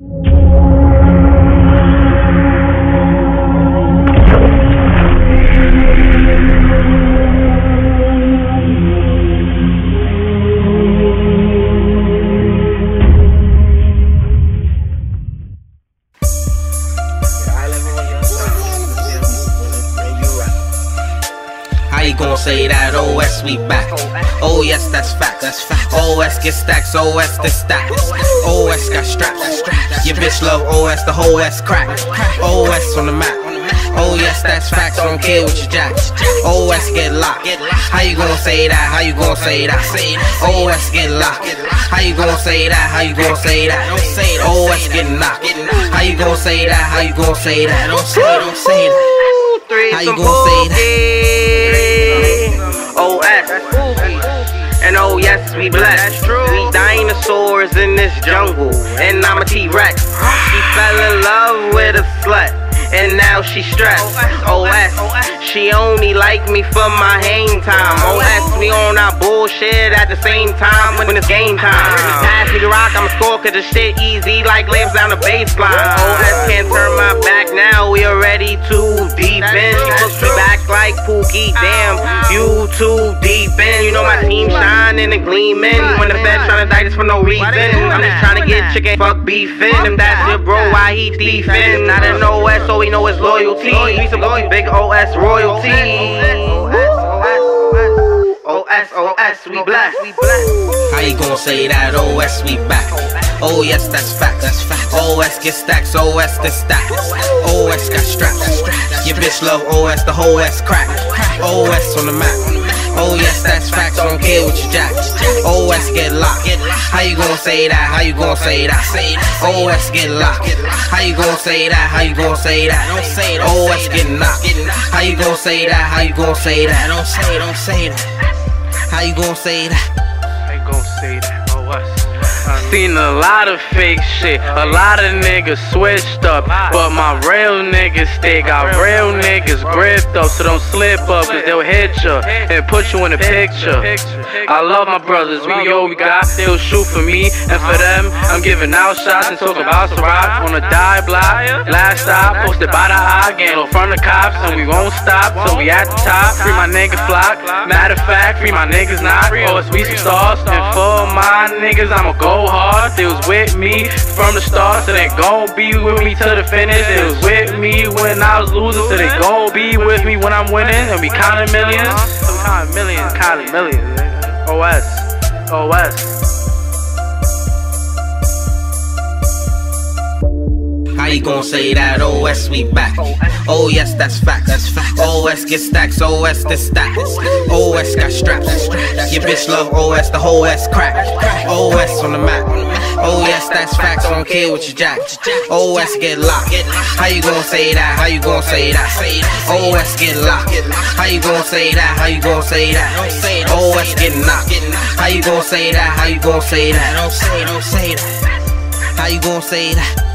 How you gon' say that? OS, we back. Oh, yes, that's facts. That's facts. OS get stacks, OS the stacks. OS got straps. Your bitch love OS, the whole S crack. OS on the map. Oh, yes, that's facts. I don't care what you jack. OS get locked. How you gon' say that? How you gon' say that? OS get locked. How you gon' say that? How you gon' say that? OS get knocked. How you gon' say that? How you gon' say that? Don't say, don't say that. How you some gon' say that? Yes, we blessed. We dinosaurs in this jungle, and I'm a T-Rex. She fell in love with a slut. And now she stressed. OS, she only like me for my hang time. OS, we on our bullshit at the same time when it's game time. Pass me the rock, I'ma score cause the shit easy like lamps down the baseline. OS can't turn my back now, we already too deep in. She puts me back like Pookie, damn, you too deep in. You know my team shining and gleaming. When the feds tryna die just for no reason. I'm just tryna get chicken, fuck beefing. If that's your bro, why he thiefing? Not an OS, so we know it's loyalty. We some big OS royalty. OS, OS, we blessed. How you gon' say that? OS, we back. Oh, yes, that's facts. That's facts. OS get stacks, OS the stacks. OS got straps. Your bitch love OS, the whole S crack. OS on the map. Oh, yes, that's facts. Don't care what you jack. OS get locked. How you gon' say that? How you gon' say that? OS get locked. How you gon' say that? How you gon' say that? OS get knocked. How you gon' say that? How you gon' say that? Don't say, don't say that. How you gon' say that? I gon' say that. Us. Seen a lot of fake shit, a lot of niggas switched up, but my real niggas stay got real niggas gripped up, so don't slip up, cause they'll hit ya and put you in a picture. I love my brothers, we all we got, they'll shoot for me, and for them, I'm giving out shots and talking about rock on a die block. Last stop, posted by the eye, getting from the cops, and we won't stop till we at the top. Free my nigga flock, matter of fact, free my niggas not, oh, it's we some stars, and for my niggas, I'ma go hard. They was with me from the start, so they gon' be with me to the finish. They was with me when I was losing, so they gon' be with me when I'm winning. And we counting millions, some counting millions, counting millions. OS, OS. How you gon' say that? OS, we back. Oh, yes, that's facts. That's facts. OS get stacks, OS the stacks. OS got straps. Your bitch love OS, the whole S crack. OS on the map. Oh, yes, that's facts. Don't care what you jack. OS get locked. How you gon' say that? How you gon' say that? OS get locked. How you gon' say that? How you gon' say that? OS get knocked. How you gon' say that? How you gon' say that? Don't say, don't say that. How you gon' say that?